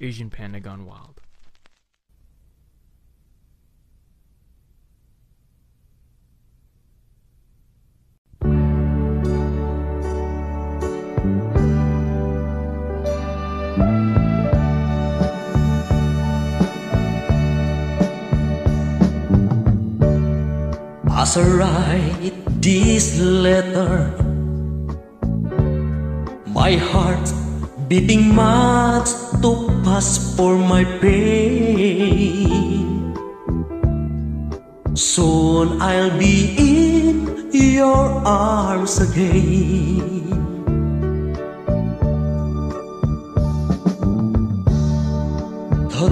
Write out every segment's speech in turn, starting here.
Asian Panda Gone Wild. As I write this letter, my heart beating mad to pass for my pain. Soon I'll be in your arms again.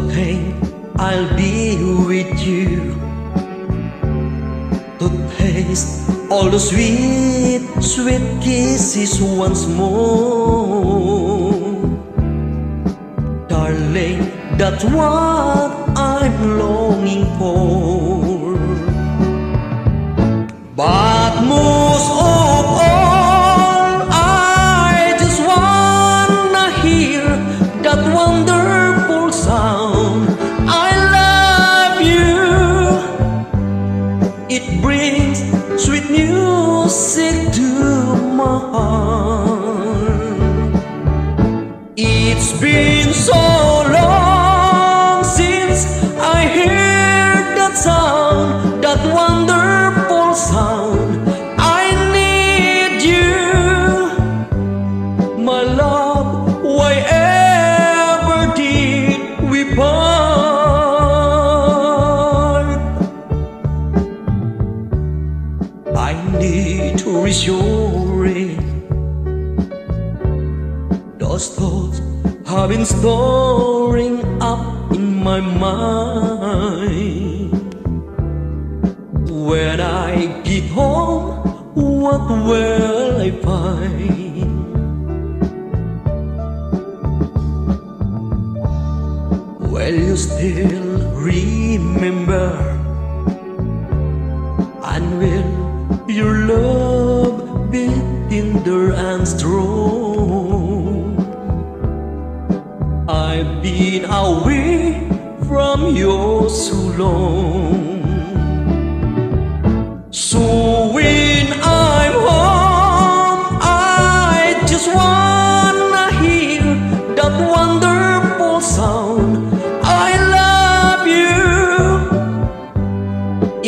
Pain I'll be with you to taste all the sweet, sweet kisses once more. That's what I'm longing for. But most of all, I just wanna hear that wonderful sound. I love you. It brings sweet music to my heart. It's been so I need to it. Those thoughts have been storing up in my mind. When I get home, what will I find? Will you still remember? Tender and strong? I've been away from you so long. So when I'm home, I just wanna hear that wonderful sound. I love you.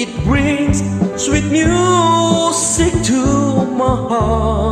It brings sweet music to my heart.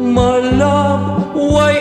My love, why